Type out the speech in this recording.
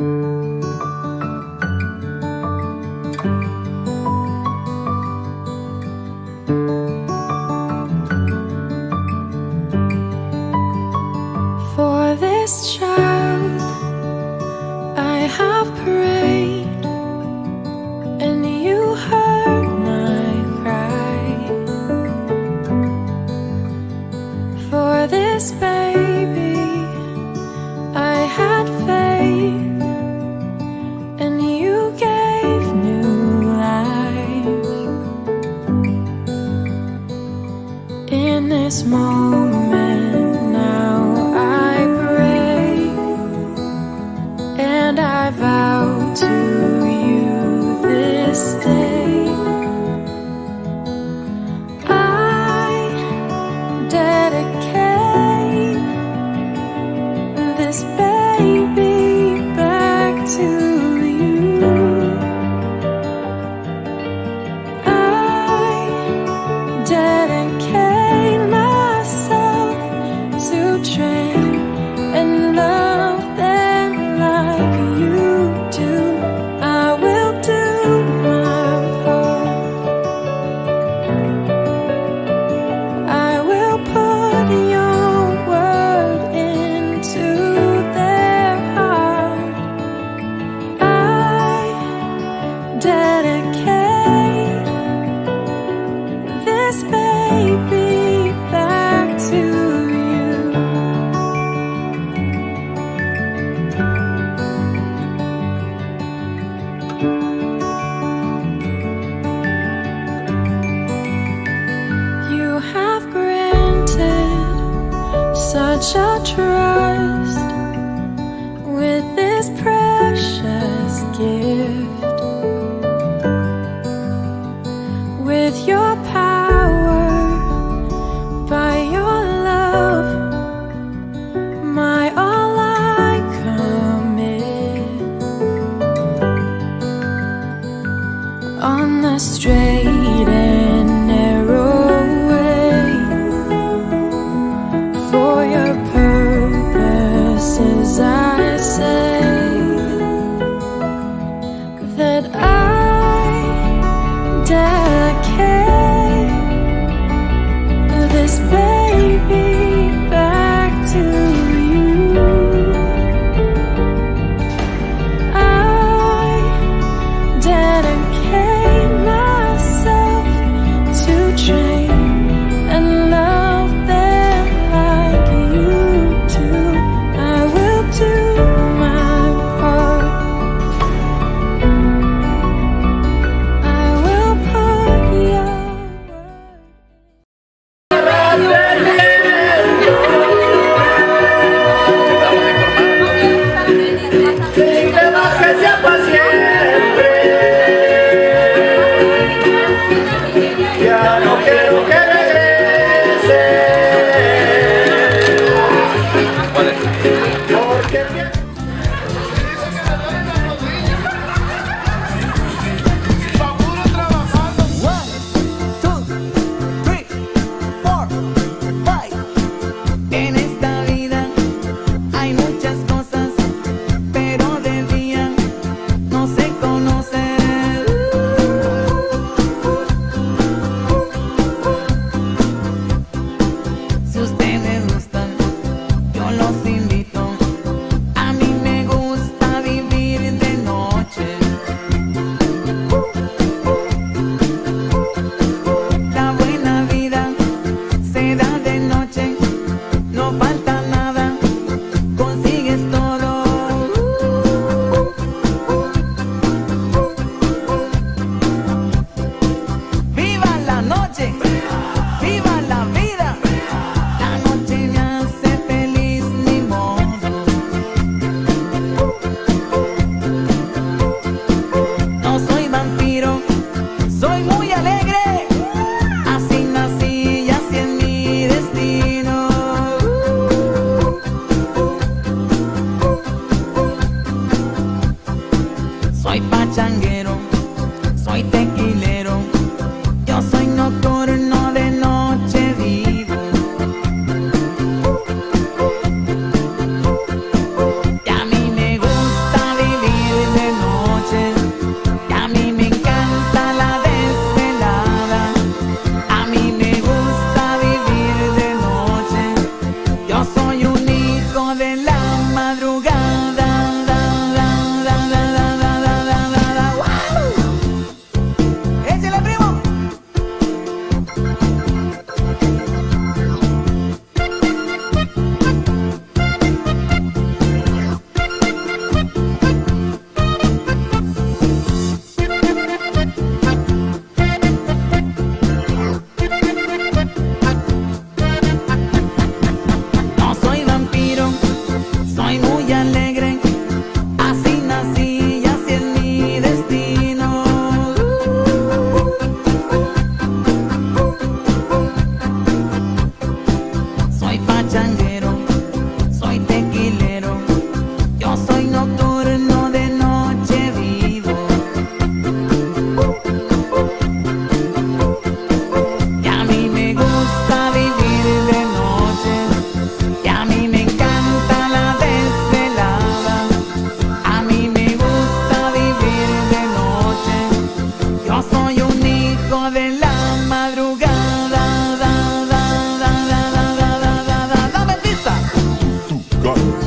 For moment now I pray and I vow to you this day. I dedicate this and love them like you do. I will do my part. I will put your word into their heart. I dedicate this baby your trust with this precious gift. With your power, by your love, my all I commit. On the straight changue got